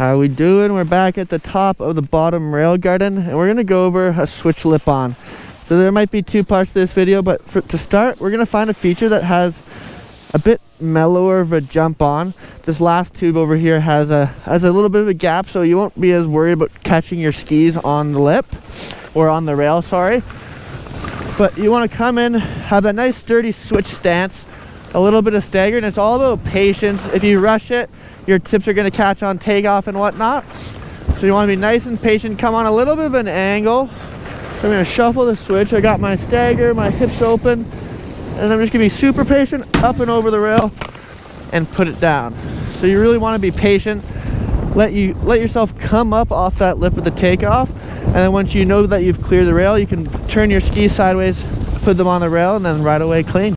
How we doing? We're back at the top of the bottom rail garden and we're gonna go over a switch lip on. So there might be two parts to this video, but for, to start, we're gonna find a feature that has a bit mellower of a jump on. This last tube over here has a has a little bit of a gap, so you won't be as worried about catching your skis on the lip or on the rail, sorry. But you wanna come in, have that nice sturdy switch stance, a little bit of stagger, and it's all about patience. If you rush it, your tips are going to catch on takeoff and whatnot. So you want to be nice and patient. Come on a little bit of an angle. I'm going to shuffle the switch. I got my stagger, my hips open, and I'm just going to be super patient up and over the rail and put it down. So you really want to be patient. Let you let yourself come up off that lip of the takeoff, and then once you know that you've cleared the rail, you can turn your skis sideways, put them on the rail, and then ride away clean.